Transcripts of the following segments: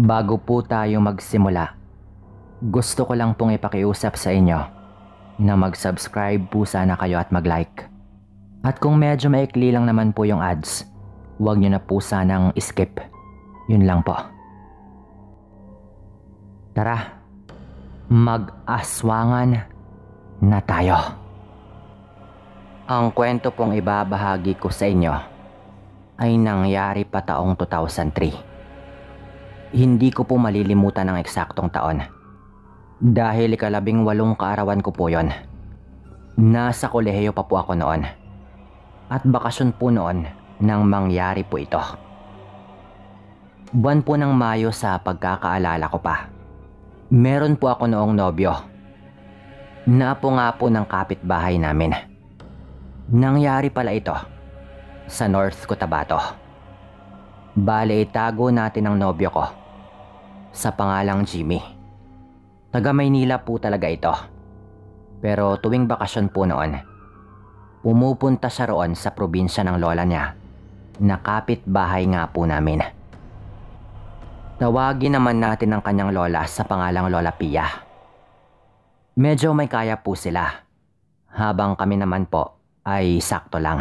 Bago po tayo magsimula, gusto ko lang pong ipakiusap sa inyo na mag-subscribe po sana kayo at mag-like. At kung medyo maikli lang naman po yung ads, huwag nyo na po sanang skip. Yun lang po. Tara, mag-aswangan na tayo. Ang kwento pong ibabahagi ko sa inyo ay nangyari pa taong 2003. Hindi ko po malilimutan ang eksaktong taon. Dahil ikalabing walong kaarawan ko po yon. Nasa kolehiyo pa po ako noon. At bakasyon po noon nang mangyari po ito. Buwan po ng Mayo sa pagkakaalala ko pa. Meron po ako noong nobyo. Naapo nga po ng kapitbahay namin. Nangyari pala ito sa North Cotabato. Bale itago natin ang nobyo ko sa pangalang Jimmy. Taga Maynila po talaga ito. Pero tuwing bakasyon po noon, pumupunta siya roon sa probinsya ng lola niya na kapitbahay nga po namin. Tawagin naman natin ang kanyang lola sa pangalang Lola Pia. Medyo may kaya po sila, habang kami naman po ay sakto lang.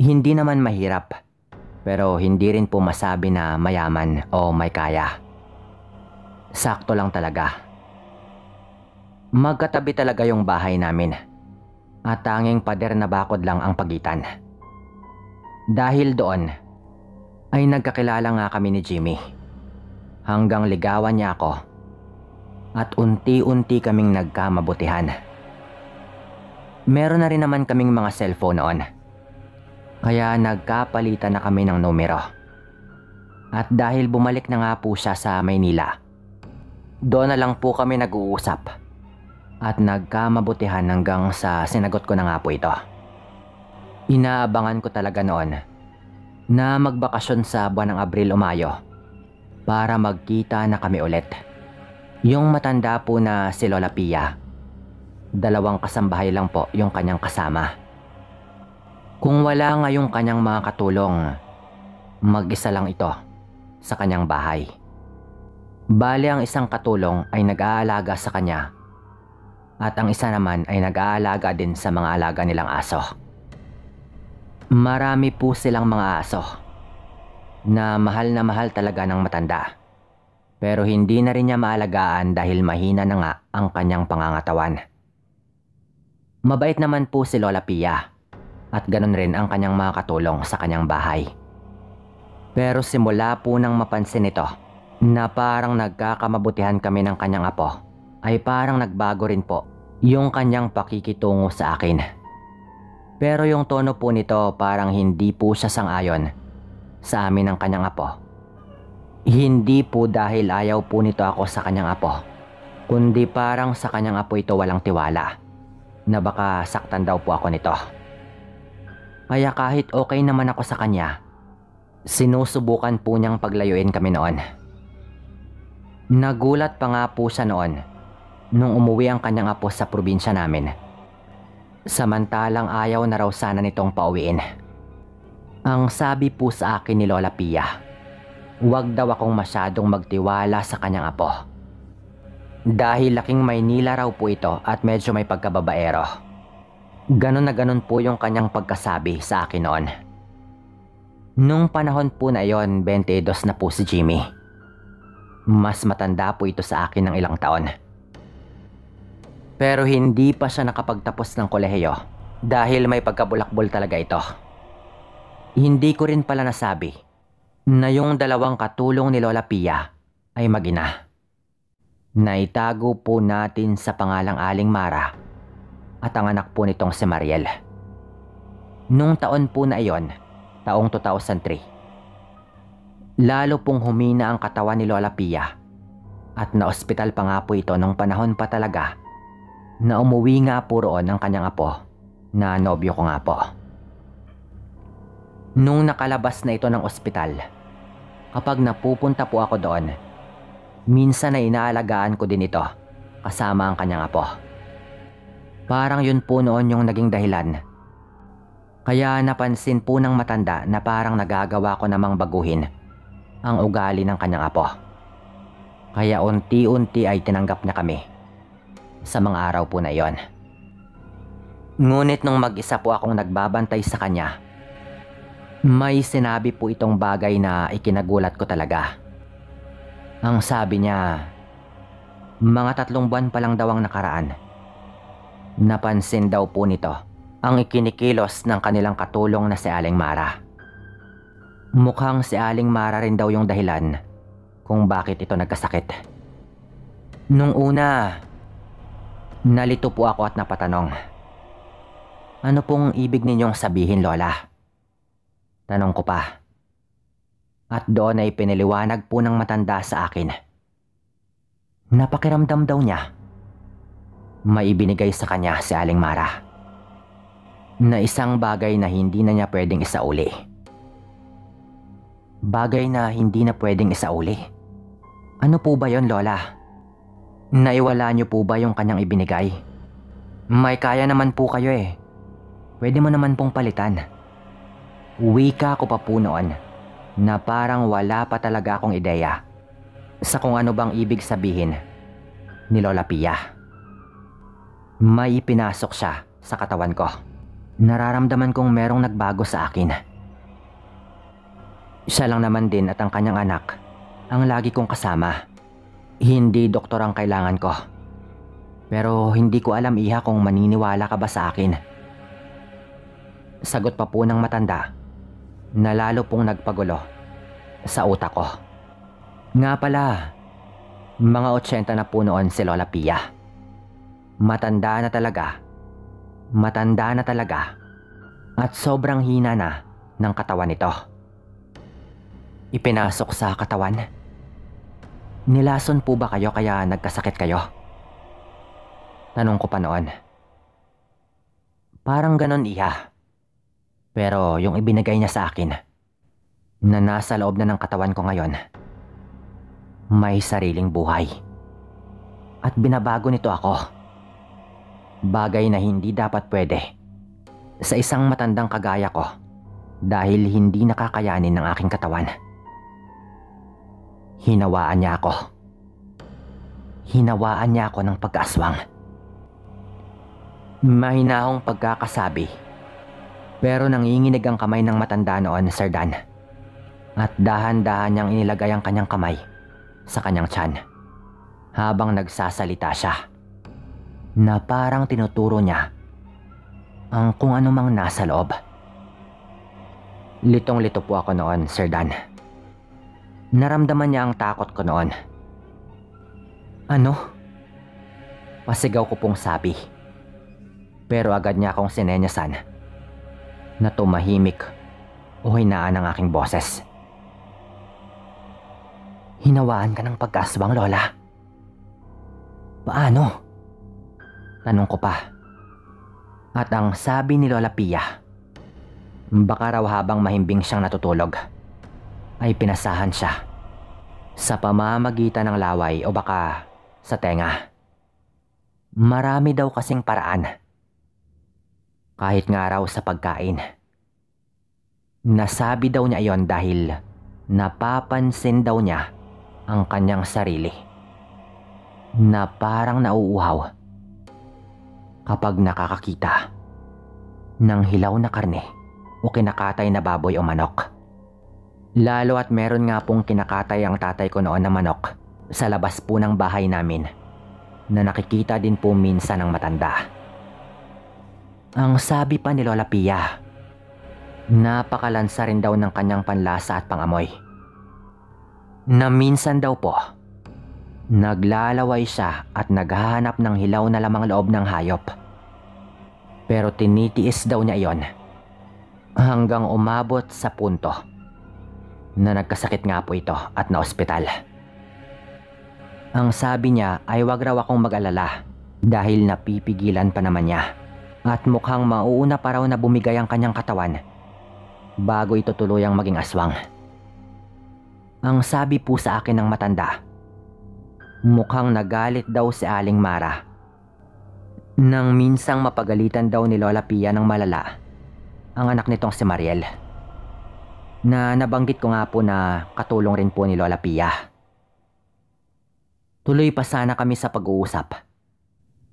Hindi naman mahirap, pero hindi rin po masabi na mayaman o may kaya. Sakto lang talaga. Magkatabi talaga yung bahay namin at tanging pader na bakod lang ang pagitan. Dahil doon, ay nagkakilala nga kami ni Jimmy. Hanggang ligawan niya ako at unti-unti kaming nagkamabutihan. Meron na rin naman kaming mga cellphone noon. Kaya nagkapalitan na kami ng numero. At dahil bumalik na nga po siya sa Maynila, doon na lang po kami nag-uusap. At nagkamabutihan hanggang sa sinagot ko na nga po ito. Inaabangan ko talaga noon na magbakasyon sa buwan ng Abril o Mayo para magkita na kami ulit. Yung matanda po na si Lola Pia, dalawang kasambahay lang po yung kanyang kasama. Kung wala nga yung kanyang mga katulong, mag-isa lang ito sa kanyang bahay. Bali ang isang katulong ay nag-aalaga sa kanya at ang isa naman ay nag-aalaga din sa mga alaga nilang aso. Marami po silang mga aso na mahal na mahal talaga ng matanda. Pero hindi na rin niya maalagaan dahil mahina na nga ang kanyang pangangatawan. Mabait naman po si Lola Pia at ganun rin ang kanyang mga katulong sa kanyang bahay. Pero simula po nang mapansin ito na parang nagkakamabutihan kami ng kanyang apo ay parang nagbago rin po yung kanyang pakikitungo sa akin. Pero yung tono po nito parang hindi po siya sangayon sa amin ng kanyang apo. Hindi po dahil ayaw po nito ako sa kanyang apo, kundi parang sa kanyang apo ito walang tiwala na baka saktan daw po ako nito. Kaya kahit okay naman ako sa kanya, sinusubukan po niyang paglayuin kami noon. Nagulat pa nga po siya noon nung umuwi ang kanyang apo sa probinsya namin. Samantalang ayaw na raw sana nitong pauwiin. Ang sabi po sa akin ni Lola Pia, huwag daw akong masyadong magtiwala sa kanyang apo. Dahil laking Maynila raw po ito at medyo may pagkababaero. Ganon na ganon po yung kanyang pagkasabi sa akin noon. Nung panahon po na yon, 22 na po si Jimmy. Mas matanda po ito sa akin ng ilang taon. Pero hindi pa siya nakapagtapos ng kolehiyo dahil may pagkabulakbol talaga ito. Hindi ko rin pala nasabi na yung dalawang katulong ni Lola Pia ay magina. Naitago po natin sa pangalang Aling Mara at ang anak po nitong si Mariel. Nung taon po na iyon, taong 2003, lalo pong humina ang katawan ni Lola Pia at naospital pa nga po ito nung panahon pa talaga na umuwi nga po roon ang kanyang apo na nobyo ko nga po. Nung nakalabas na ito ng ospital, kapag napupunta po ako doon, minsan na inaalagaan ko din ito kasama ang kanyang apo. Parang yun po noon yung naging dahilan. Kaya napansin po ng matanda na parang nagagawa ko namang baguhin ang ugali ng kanyang apo. Kaya unti-unti ay tinanggap niya kami sa mga araw po na iyon. Ngunit nung mag-isa po akong nagbabantay sa kanya, may sinabi po itong bagay na ikinagulat ko talaga. Ang sabi niya, mga tatlong buwan pa lang daw ang nakaraan. Napansin daw po nito ang ikinikilos ng kanilang katulong na si Aling Mara. Mukhang si Aling Mara rin daw yung dahilan kung bakit ito nagkasakit. Nung una, nalito po ako at napatanong. Ano pong ibig ninyong sabihin, Lola? Tanong ko pa. At doon ay piniliwanag po ng matanda sa akin. Napakiramdam daw niya. May ibinigay sa kanya si Aling Mara. Na isang bagay na hindi na niya pwedeng isauli. Bagay na hindi na pwedeng isauli. Ano po ba yon Lola? Naiwala niyo po ba yung kanyang ibinigay? May kaya naman po kayo eh. Pwede mo naman pong palitan. Wika ko pa po noon na parang wala pa talaga akong ideya sa kung ano bang ibig sabihin ni Lola Pia. May pinasok siya sa katawan ko. Nararamdaman kong merong nagbago sa akin. Siya lang naman din at ang kanyang anak ang lagi kong kasama. Hindi doktor ang kailangan ko. Pero hindi ko alam iha kung maniniwala ka ba sa akin. Sagot pa po ng matanda na lalo pong nagpagulo sa utak ko. Nga pala, mga 80 na po noon si Lola Pia. Matanda na talaga. Matanda na talaga. At sobrang hina na ng katawan nito. Ipinasok sa katawan. Nilason po ba kayo kaya nagkasakit kayo? Tanong ko pa noon. Parang ganon iha. Pero yung ibinigay niya sa akin, na nasa loob na ng katawan ko ngayon, may sariling buhay. At binabago nito ako. Bagay na hindi dapat pwede sa isang matandang kagaya ko dahil hindi nakakayanin ng aking katawan. Hinawaan niya ako. Hinawaan niya ako ng pag-aswang. Mahinahong pagkakasabi pero nanginginig ang kamay ng matanda noon, Sir Dan. At dahan-dahan niyang inilagay ang kanyang kamay sa kanyang tiyan. Habang nagsasalita siya. Na parang tinuturo niya ang kung anumang nasa loob. Litong-lito po ako noon, Sir Dan. Naramdaman niya ang takot ko noon. Ano? Pasigaw ko pong sabi. Pero agad niya akong sinenyasan na tumahimik o hinaan ang aking boses. Hinawaan ka ng pagkaswang, Lola. Paano? Tanong ko pa. At ang sabi ni Lola Pia, baka raw habang mahimbing siyang natutulog, ay pinasahan siya sa pamamagitan ng laway o baka sa tenga. Marami daw kasing paraan kahit nga raw sa pagkain. Nasabi daw niya iyon dahil napapansin daw niya ang kanyang sarili na parang nauuhaw kapag nakakakita ng hilaw na karne o kinakatay na baboy o manok. Lalo at meron nga pong kinakatay ang tatay ko noon na manok sa labas po ng bahay namin na nakikita din po minsan ng matanda. Ang sabi pa ni Lola Pia, napakalansa rin daw ng kanyang panlasa at pangamoy. Na minsan daw po, naglalaway siya at naghahanap ng hilaw na lamang loob ng hayop. Pero tinitiis daw niya iyon hanggang umabot sa punto na nagkasakit nga po ito at na-ospital. Ang sabi niya ay wag raw akong mag-alala dahil napipigilan pa naman niya at mukhang mauuna pa raw na bumigay ang kanyang katawan bago ito tuluyang maging aswang. Ang sabi po sa akin ng matanda, mukhang nagalit daw si Aling Mara. Nang minsang mapagalitan daw ni Lola Pia ng malala ang anak nitong si Mariel. na nabanggit ko nga po na katulong rin po ni Lola Pia. Tuloy pa sana kami sa pag-uusap.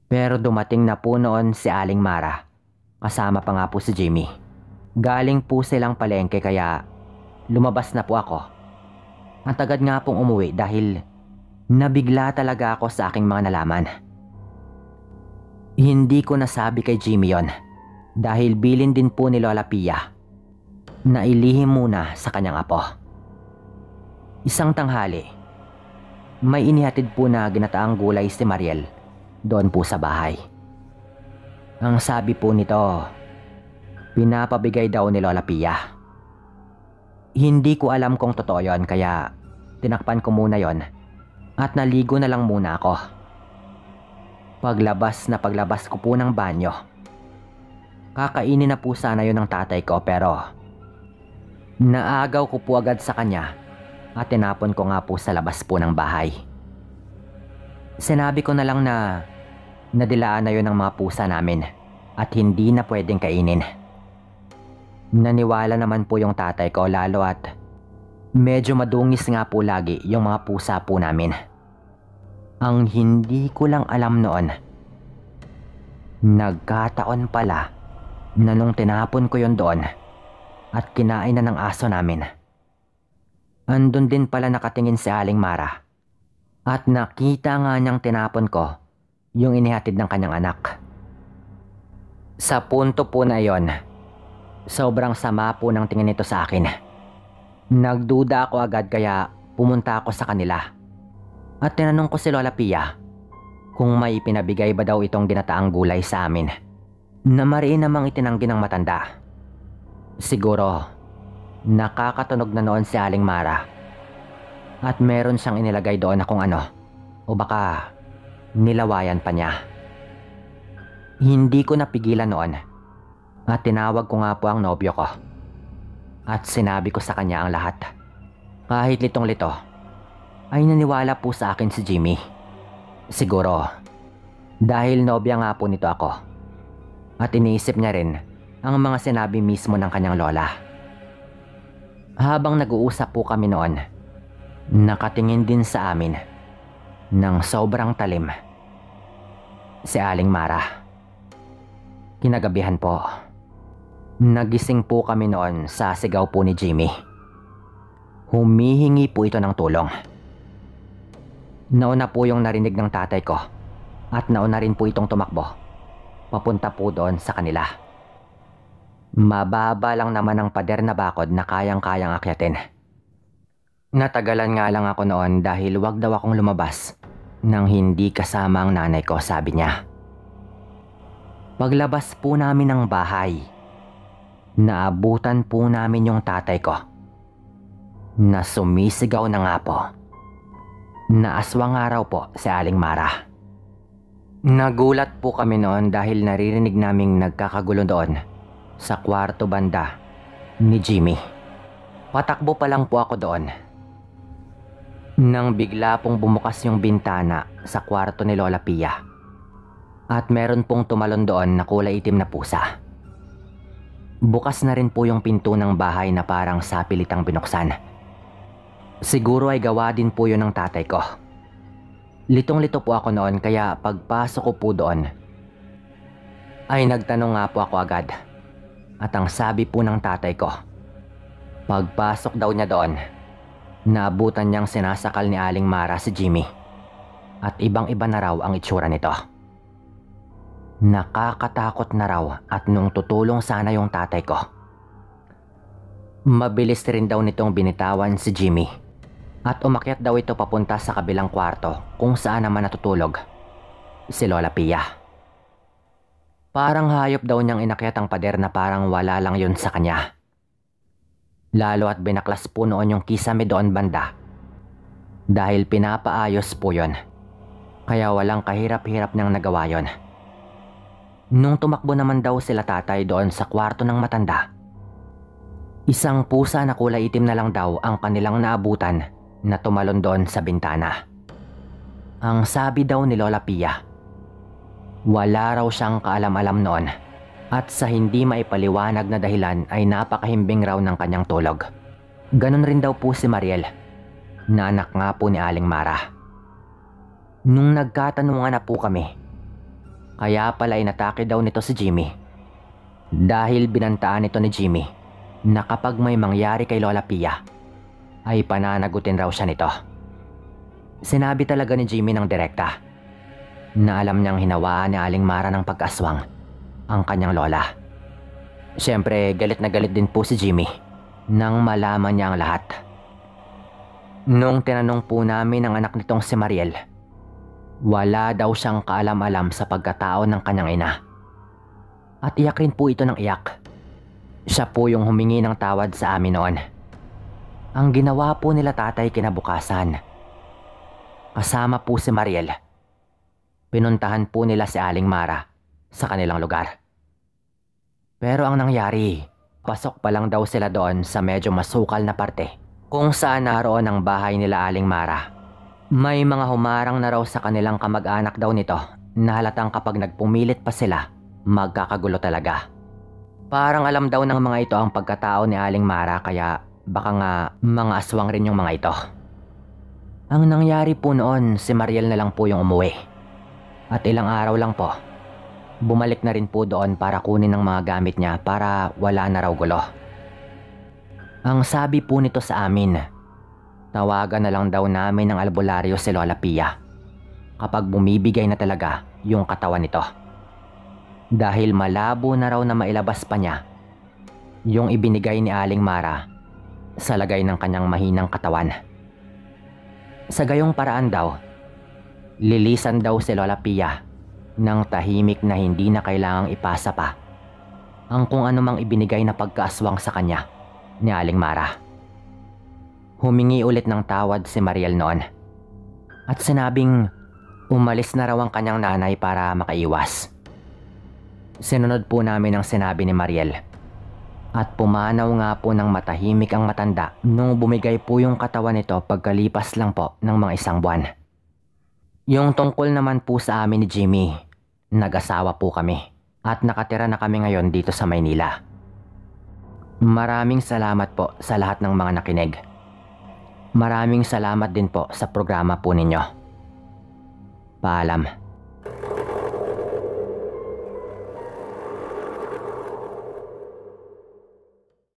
Pero dumating na po noon si Aling Mara. Kasama pa nga po si Jimmy. Galing po silang palengke kaya lumabas na po ako. Ang tagad nga pong umuwi dahil nabigla talaga ako sa aking mga nalaman. Hindi ko nasabi kay Jimmy yon dahil bilin din po ni Lola Pia na ilihim muna sa kanyang apo. Isang tanghali, may inihatid po na ginataang gulay si Mariel doon po sa bahay. Ang sabi po nito, pinapabigay daw ni Lola Pia. Hindi ko alam kung totoo yon kaya tinakpan ko muna yon at naligo na lang muna ako. Paglabas na paglabas ko po ng banyo. Kakainin na po sana yon ng tatay ko pero naagaw ko po agad sa kanya at tinapon ko nga po sa labas po ng bahay. Sinabi ko na lang na nadilaan na yon ng mga pusa namin at hindi na pwedeng kainin. Naniwala naman po yung tatay ko lalo at medyo madungis nga po lagi yung mga pusa po namin. Ang hindi ko lang alam noon, nagkataon pala na nung tinapon ko yon doon at kinain na ng aso namin. Andun din pala nakatingin si Aling Mara at nakita nga niyang tinapon ko yung inihatid ng kanyang anak. Sa punto po na yon, sobrang sama po ng tingin nito sa akin. Nagduda ako agad kaya pumunta ako sa kanila. At tinanong ko si Lola Pia kung may pinabigay ba daw itong ginataang gulay sa amin na mariin namang itinanggi ng matanda. Siguro, nakakatunog na noon si Aling Mara at meron siyang inilagay doon na kung ano o baka nilawayan pa niya. Hindi ko napigilan noon at tinawag ko nga po ang nobyo ko at sinabi ko sa kanya ang lahat. Kahit litong-lito, ay naniwala po sa akin si Jimmy. Siguro, dahil nobya nga po nito ako. At iniisip niya rin ang mga sinabi mismo ng kanyang lola. Habang nag-uusap po kami noon, nakatingin din sa amin ng sobrang talim. Si Aling Mara. Kinagabihan po. Nagising po kami noon sa sigaw po ni Jimmy. Humihingi po ito ng tulong. Nauna po yung narinig ng tatay ko at nauna rin po itong tumakbo. Papunta po doon sa kanila. Mababa lang naman ang pader na bakod na kayang-kayang akyatin. Natagalan nga lang ako noon dahil wag daw akong lumabas nang hindi kasama ang nanay ko sabi niya. Paglabas po namin ng bahay, naabutan po namin yung tatay ko na sumisigaw na nga po. Naaswang nga raw po si Aling Mara. Nagulat po kami noon dahil naririnig naming nagkakagulo doon sa kwarto banda ni Jimmy. Patakbo pa lang po ako doon. Nang bigla pong bumukas yung bintana sa kwarto ni Lola Pia. At meron pong tumalon doon na kulay itim na pusa. Bukas na rin po yung pinto ng bahay na parang sapilitang binuksan. Siguro ay gawa din po yun ng tatay ko. Litong-lito po ako noon kaya pagpasok ko po doon, ay nagtanong nga po ako agad. At ang sabi po ng tatay ko, pagpasok daw niya doon, naabutan niyang sinasakal ni Aling Mara si Jimmy. At ibang-iba na raw ang itsura nito. Nakakatakot na raw at nung tutulong sana yung tatay ko. Mabilis rin daw nitong binitawan si Jimmy. At umakyat daw ito papunta sa kabilang kwarto kung saan naman natutulog. Si Lola Pia. Parang hayop daw niyang inakyat ang pader na parang wala lang yun sa kanya. Lalo at binaklas po noon yung kisame doon banda. Dahil pinapaayos po yon. Kaya walang kahirap-hirap niyang nagawa yon. Nung tumakbo naman daw sila tatay doon sa kwarto ng matanda, isang pusa na kulay itim na lang daw ang kanilang naabutan na tumalon doon sa bintana. Ang sabi daw ni Lola Pia, wala raw siyang kaalam-alam noon at sa hindi maipaliwanag na dahilan ay napakahimbing raw ng kanyang tulog. Ganon rin daw po si Mariel, na anak nga po ni Aling Mara. Nung nagkatanungan na po kami, kaya pala inatake daw nito si Jimmy. Dahil binantaan nito ni Jimmy na kapag may mangyari kay Lola Pia, ay pananagutin raw siya nito. Sinabi talaga ni Jimmy ng direkta na alam niyang hinawaan ni Aling Mara ng pag-aswang ang kanyang lola. Siyempre, galit na galit din po si Jimmy nang malaman niya ang lahat. Nung tinanong po namin ang anak nitong si Mariel, wala daw siyang kaalam-alam sa pagkatao ng kanyang ina. At iyak rin po ito ng iyak. Siya po yung humingi ng tawad sa amin noon. Ang ginawa po nila tatay kinabukasan. Kasama po si Mariel. Pinuntahan po nila si Aling Mara sa kanilang lugar. Pero ang nangyari, pasok pa lang daw sila doon sa medyo masukal na parte kung saan naroon ang bahay nila Aling Mara. May mga humarang na raw sa kanilang kamag-anak daw nito na halatang kapag nagpumilit pa sila, magkakagulo talaga. Parang alam daw ng mga ito ang pagkatao ni Aling Mara kaya baka nga mga aswang rin yung mga ito. Ang nangyari po noon, si Mariel na lang po yung umuwi. At ilang araw lang po, bumalik na rin po doon para kunin ang mga gamit niya para wala na raw gulo. Ang sabi po nito sa amin, tawagan na lang daw namin ng albularyo si Lola Pia kapag bumibigay na talaga yung katawan nito. Dahil malabo na raw na mailabas pa niya yung ibinigay ni Aling Mara sa lagay ng kanyang mahinang katawan. Sa gayong paraan daw, lilisan daw si Lola Pia ng tahimik na hindi na kailangang ipasa pa ang kung anumang ibinigay na pagkaaswang sa kanya ni Aling Mara. Humingi ulit ng tawad si Mariel noon at sinabing umalis na raw ang kanyang nanay para makaiwas. Sinunod po namin ang sinabi ni Mariel at pumanaw nga po ng matahimik ang matanda nung bumigay po yung katawan nito pagkalipas lang po ng mga isang buwan. Yung tungkol naman po sa amin ni Jimmy, nag-asawa po kami at nakatira na kami ngayon dito sa Maynila. Maraming salamat po sa lahat ng mga nakinig. Maraming salamat din po sa programa po ninyo. Paalam.